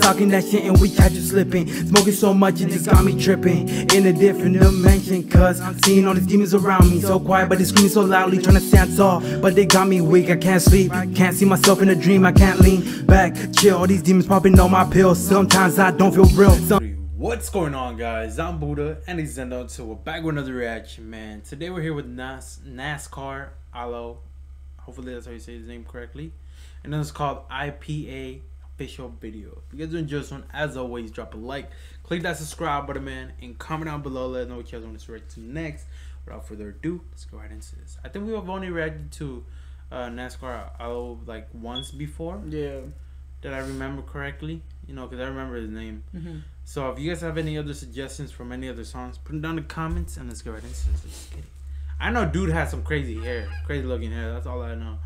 Talking that shit and we catch you slipping. Smoking so much it just got me tripping. In a different dimension, cause I'm seeing all these demons around me. So quiet, but they screaming so loudly, trying to stand tall. But they got me weak, I can't sleep. Can't see myself in a dream, I can't lean back. Chill, all these demons popping on my pills. Sometimes I don't feel real. Some What's going on, guys? I'm Buddha and it's Xzendo. So we're back with another reaction, man. Today we're here with Nas NASCAR Aloe. Hopefully that's how you say his name correctly. And then it's called IPA official video. If you guys enjoy this one, as always, drop a like, click that subscribe button, man, and comment down below. Let us know what you guys want us to react to next. Without further ado, let's go right into this. I think we have only reacted to uh, NASCAR Aloe like once before. Yeah. That I remember correctly. You know, because I remember his name. Mm-hmm. So if you guys have any other suggestions from any other songs, put them down in the comments and let's go right into this. Let's get it. I know dude has some crazy hair, crazy looking hair. That's all I know.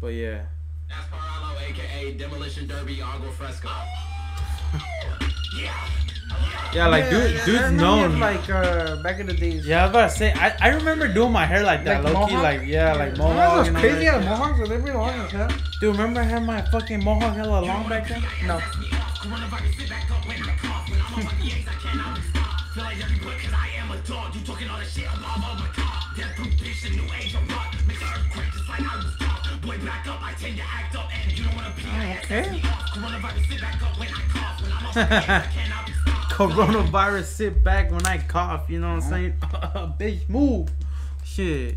But yeah. Asparalo, aka Demolition Derby Agua Fresca. Yeah, like dude, yeah, dude's known. him, like uh, back in the days. yeah, I was about to say, I, I remember doing my hair like that, Like low key, mohawk? like yeah, like Oh, mohawk. was and all crazy. that. Yeah, mohawks. Were they really long as hell? Dude, remember I had my fucking mohawk hella long back then? No. Okay. Coronavirus, sit back when I cough. When I'm off, I cannot be stopped. Coronavirus, sit back when I cough. You know what I'm saying? Bitch, move. Shit.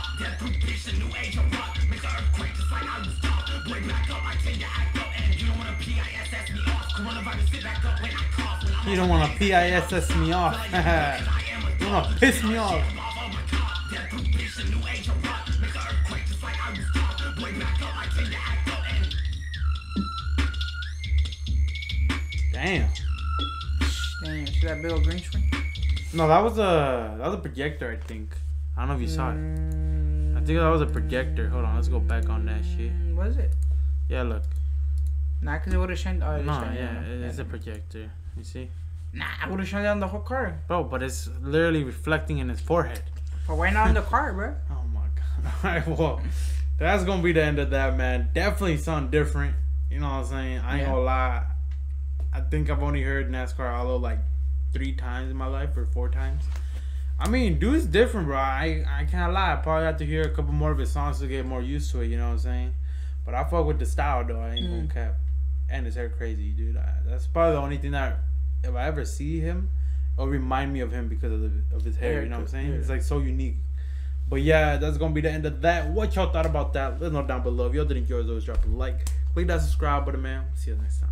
want to PISS me off. you want to piss me off. Damn. Damn, see that big old green screen? No, that was a that was a projector. I think. I don't know if you saw it. Mm. I think that was a projector. Hold on, let's go back on that shit. What is it? Yeah, look. Nah, cause it would have shined. Oh, No, shined yeah, down. it's a projector. You see, Nah, I would have shined down the whole car. bro, but it's literally reflecting in his forehead. But why not in the car, bro? Oh my god. Alright, well, that's gonna be the end of that, man. Definitely something different. You know what I'm saying? I ain't Yeah. gonna lie. I think I've only heard NASCAR Aloe like three times in my life or four times. I mean, dude's different, bro. I I can't lie. I probably have to hear a couple more of his songs to get more used to it. You know what I'm saying? But I fuck with the style though. I ain't Mm. gonna cap. And his hair crazy, dude. I, that's probably the only thing that if I ever see him, it'll remind me of him because of the, of his hair. You know what I'm saying? It's like so unique. But yeah, that's gonna be the end of that. What y'all thought about that? Let us know down below. If y'all did enjoy those, drop a like, click that subscribe button, man. See you next time.